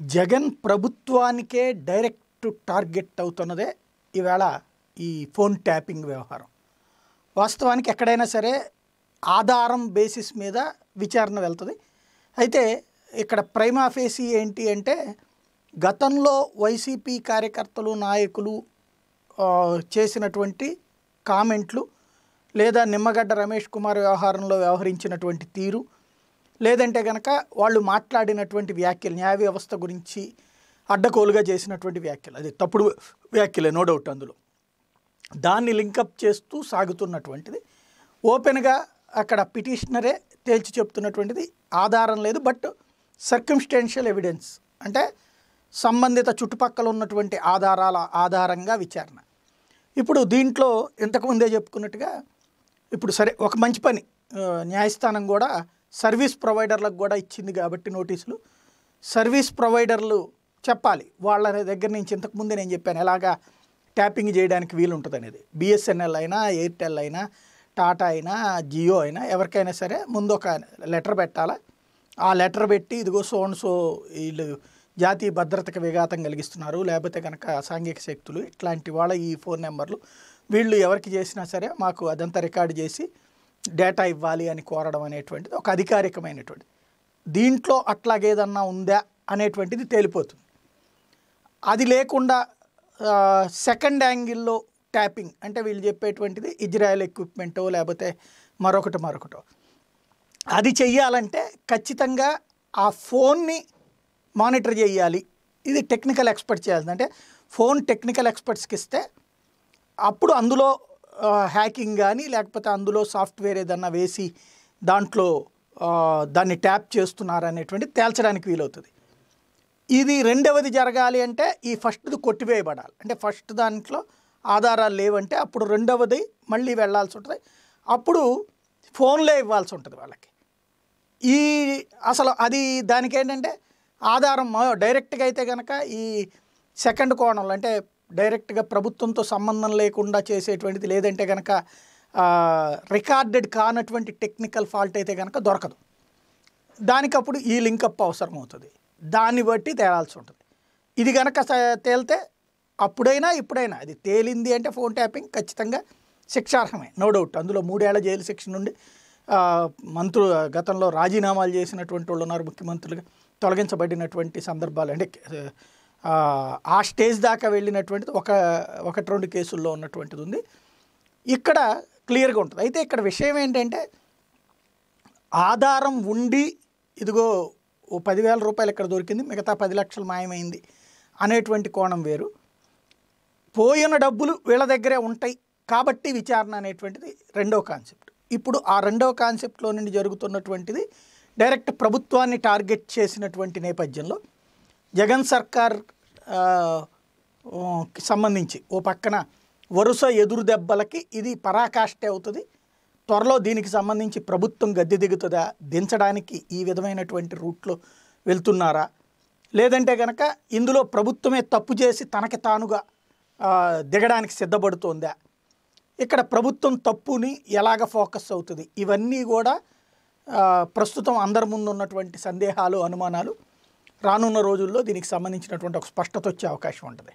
జగన్ ప్రభుత్వానికే direct target అవుతున్నదే ఈవేళ ఈ ఫోన్ ట్యాపింగ్ వ్యవహారం. వాస్తవానికి ఎక్కడైనా సరే ఆధారం బేసిస్ మీద విచారణ వెళ్తుంది. అయితే ఇక్కడ ప్రైమాఫేసి ఏంటి అంటే గతంలో వైసీపీ కార్యకర్తలు నాయకులు చేసినటువంటి కామెంట్లు లేదా నిమ్మగడ్డ రమేష్ కుమార్ వ్యవహారంలో వ్యవహరించినటువంటి తీరు లేదంటే కనుక వాళ్ళు మాట్లాడినటువంటి వ్యాఖ్యలు న్యాయ వ్యవస్థ గురించి అడ్డకోలుగా చేసినటువంటి వ్యాఖ్యలు. అది తప్పుడు వ్యాఖ్యలే నో డౌట్ అందులో. దాన్ని లింకప్ చేస్తూ సాగుతున్నటువంటిది. ఓపెన్గా అక్కడ పిటిషనరే తేల్చి చెప్తున్నటువంటిది. ఆధారం లేదు బట్ సర్కమ్స్టెన్షియల్ ఎవిడెన్స్ అంటే సంబంధిత చుట్టుపక్కల ఉన్నటువంటి ఆధారాల ఆధారంగా విచారణ. ఇప్పుడు దీంట్లో ఇంతకుముందే చెప్పుకున్నట్టుగా ఇప్పుడు సరే ఒక మంచి పని న్యాయస్థానం కూడా సర్వీస్ ప్రొవైడర్లకు కూడా ఇచ్చింది కాబట్టి నోటీసులు. సర్వీస్ ప్రొవైడర్లు చెప్పాలి. వాళ్ళ దగ్గర నుంచి ఇంతకుముందే నేను చెప్పాను ఎలాగా ట్యాపింగ్ చేయడానికి వీలు ఉంటుంది అనేది బిఎస్ఎన్ఎల్ అయినా ఎయిర్టెల్ అయినా టాటా అయినా జియో అయినా ఎవరికైనా సరే ముందు ఒక లెటర్ పెట్టాలా? ఆ లెటర్ పెట్టి ఇదిగో సో సో వీళ్ళు జాతీయ భద్రతకు విఘాతం కలిగిస్తున్నారు లేకపోతే కనుక సాంఘిక శక్తులు ఇట్లాంటి వాళ్ళ ఈ ఫోన్ నెంబర్లు వీళ్ళు ఎవరికి చేసినా సరే మాకు అదంతా రికార్డు చేసి డేటా ఇవ్వాలి అని కోరడం అనేటువంటిది ఒక అధికారికమైనటువంటి దీంట్లో అట్లాగేదన్నా ఉందా అనేటువంటిది తేలిపోతుంది. అది లేకుండా సెకండ్ యాంగిల్లో ట్యాపింగ్ అంటే వీళ్ళు చెప్పేటువంటిది ఇజ్రాయెల్ ఎక్విప్మెంటో లేకపోతే మరొకటి మరొకటో. అది చెయ్యాలంటే ఖచ్చితంగా ఆ ఫోన్ని మానిటర్ చేయాలి. ఇది టెక్నికల్ ఎక్స్పర్ట్ చేయాల్సింది అంటే ఫోన్ టెక్నికల్ ఎక్స్పర్ట్స్కి ఇస్తే అప్పుడు అందులో హ్యాకింగ్ కానీ లేకపోతే అందులో సాఫ్ట్వేర్ ఏదన్నా వేసి దాంట్లో దాన్ని ట్యాప్ చేస్తున్నారనేటువంటి తేల్చడానికి వీలవుతుంది. ఇది రెండవది జరగాలి అంటే ఈ ఫస్ట్ది కొట్టివేయబడాలి. అంటే ఫస్ట్ దాంట్లో ఆధారాలు లేవంటే అప్పుడు రెండవది మళ్ళీ వెళ్ళాల్సి ఉంటుంది. అప్పుడు ఫోన్లే ఇవ్వాల్సి ఉంటుంది వాళ్ళకి. ఈ అసలు అది దానికి ఏంటంటే ఆధారం డైరెక్ట్గా అయితే కనుక ఈ సెకండ్ కోణంలో అంటే డైరెక్ట్గా ప్రభుత్వంతో సంబంధం లేకుండా చేసేటువంటిది లేదంటే కనుక రికార్డెడ్ కానటువంటి టెక్నికల్ ఫాల్ట్ అయితే కనుక దొరకదు. దానికి అప్పుడు ఈ లింకప్ అవసరం అవుతుంది దాన్ని బట్టి తేలాల్సి ఉంటుంది. ఇది కనుక స- తేలితే అప్పుడైనా ఇప్పుడైనా అది తేలింది అంటే ఫోన్ ట్యాపింగ్ ఖచ్చితంగా శిక్షార్హమే నో డౌట్. అందులో మూడేళ్ళ జైలు శిక్ష నుండి మంత్రులు గతంలో రాజీనామాలు చేసినటువంటి వాళ్ళు ఉన్నారు ముఖ్యమంత్రులుగా తొలగించబడినటువంటి సందర్భాలు అంటే ఆ, స్టేజ్ దాకా వెళ్ళినటువంటిది ఒక ఒకటి రెండు కేసుల్లో ఉన్నటువంటిది ఉంది. ఇక్కడ క్లియర్గా ఉంటుంది. అయితే ఇక్కడ విషయం ఏంటంటే ఆధారం ఉండి ఇదిగో ఓ పదివేల రూపాయలు ఇక్కడ దొరికింది మిగతా పది లక్షలు మాయమైంది అనేటువంటి కోణం వేరు. పోయిన డబ్బులు వీళ్ళ దగ్గరే ఉంటాయి కాబట్టి విచారణ అనేటువంటిది రెండో కాన్సెప్ట్. ఇప్పుడు ఆ రెండో కాన్సెప్ట్లో నుండి జరుగుతున్నటువంటిది డైరెక్ట్ ప్రభుత్వాన్ని టార్గెట్ చేసినటువంటి నేపథ్యంలో జగన్ సర్కార్ సంబంధించి ఓ పక్కన వరుస ఎదురు దెబ్బలకి ఇది పరాకాష్టే అవుతుంది. త్వరలో దీనికి సంబంధించి ప్రభుత్వం గద్దె దిగుతుందా దించడానికి ఈ విధమైనటువంటి రూట్లో వెళ్తున్నారా? లేదంటే కనుక ఇందులో ప్రభుత్వమే తప్పు చేసి తనకి తానుగా దిగడానికి సిద్ధపడుతోందా? ఇక్కడ ప్రభుత్వం తప్పుని ఎలాగ ఫోకస్ అవుతుంది? ఇవన్నీ కూడా ప్రస్తుతం అందరి ముందు ఉన్నటువంటి సందేహాలు అనుమానాలు. రానున్న రోజుల్లో దీనికి సంబంధించినటువంటి ఒక స్పష్టత వచ్చే అవకాశం ఉంటుంది.